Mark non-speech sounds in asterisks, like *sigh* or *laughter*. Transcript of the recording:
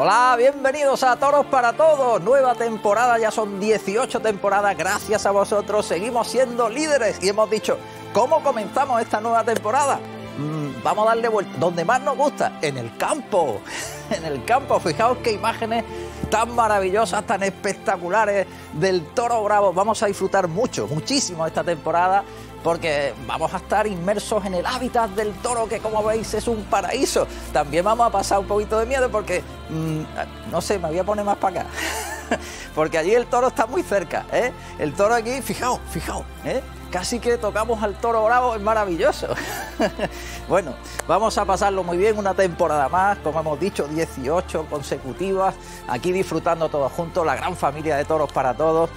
Hola, bienvenidos a Toros para Todos. Nueva temporada, ya son 18 temporadas. Gracias a vosotros, seguimos siendo líderes y hemos dicho, ¿cómo comenzamos esta nueva temporada? Mm, vamos a darle vuelta. Donde más nos gusta, en el campo. *laughs* en el campo, fijaos qué imágenes tan maravillosas, tan espectaculares del toro bravo. Vamos a disfrutar mucho, muchísimo esta temporada porque vamos a estar inmersos en el hábitat del toro, que como veis es un paraíso. También vamos a pasar un poquito de miedo porque, mm, no sé, me voy a poner más para acá. *laughs* porque allí el toro está muy cerca, ¿eh? El toro aquí, fijaos, fijaos, ¿eh? Casi que tocamos al toro bravo, es maravilloso. *laughs* bueno, vamos a pasarlo muy bien, una temporada más, como hemos dicho, 18 consecutivas, aquí disfrutando todos juntos, la gran familia de toros para todos.